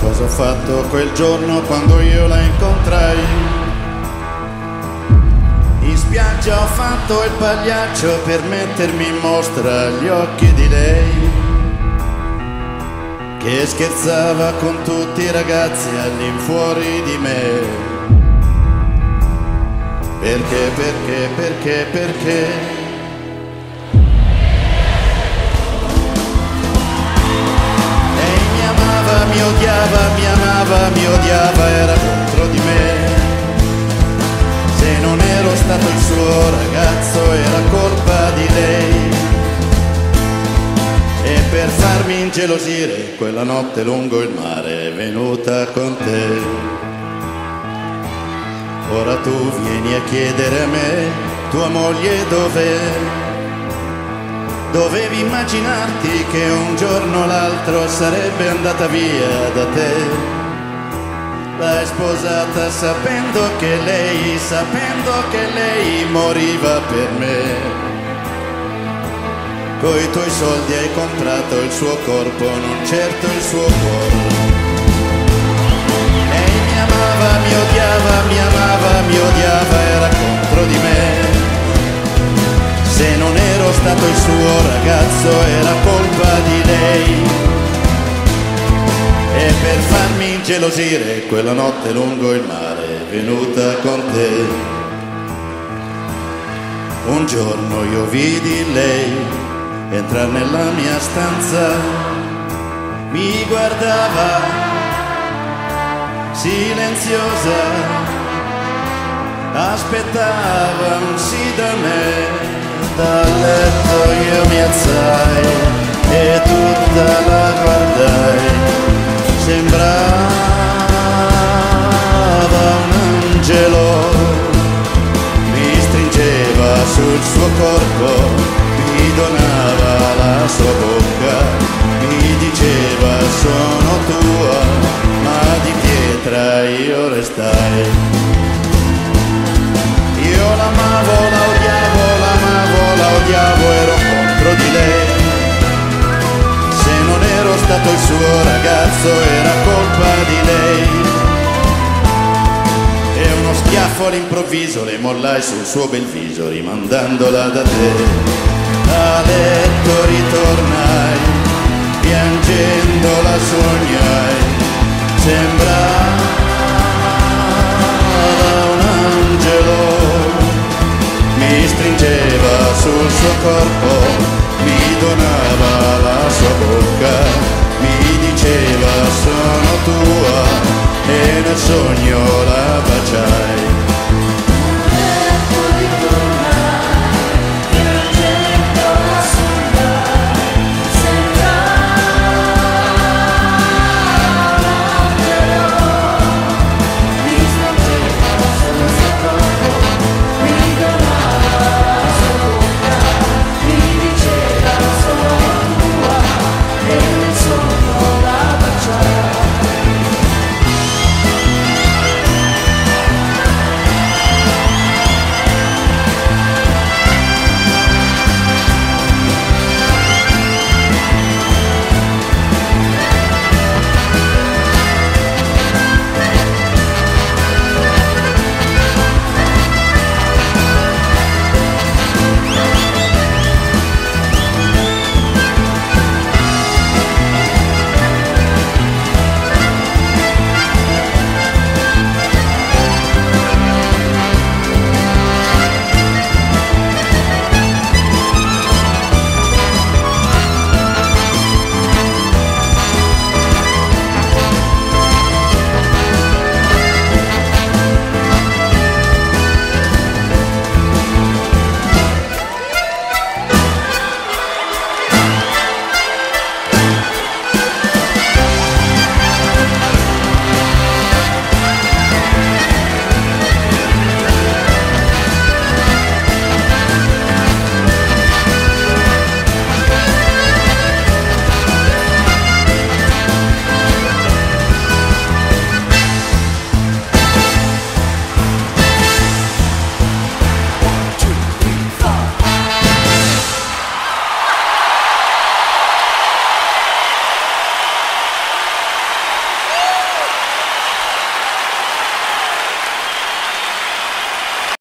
cosa ho fatto quel giorno quando io la incontrai. In spiaggia ho fatto il pagliaccio per mettermi in mostra agli occhi di lei. Che scherzava con tutti i ragazzi all'infuori di me. Perché, perché, perché, perché? Amava, mi odiava, era contro di me. Se non ero stato il suo ragazzo era colpa di lei. E per farmi ingelosire quella notte lungo il mare è venuta con te. Ora tu vieni a chiedere a me, tua moglie dov'è? Dovevi immaginarti che un giorno o l'altro sarebbe andata via da te. L'hai sposata sapendo che lei, sapendo che lei moriva per me. Coi tuoi soldi hai comprato il suo corpo, non certo il suo cuore. Lei mi amava, mi odiava, mi amava, mi odiava, era contro di me. Se non ero stato il suo ragazzo era colpa di lei. E per farmi ingelosire quella notte lungo il mare venuta con te. Un giorno io vidi lei entrare nella mia stanza, mi guardava silenziosa, aspettava un sì da me dal letto io mi alzai e tutta sul suo corpo, mi donava la sua bocca, mi diceva sono tua, ma di pietra io restai. Io l'amavo, la odiavo, l'amavo, la odiavo, ero contro di lei. Se non ero stato il suo ragazzo era colpa di lei. Schiaffo all'improvviso le mollai sul suo bel viso rimandandola da te. A letto ritornai, piangendo la sognai, sembrava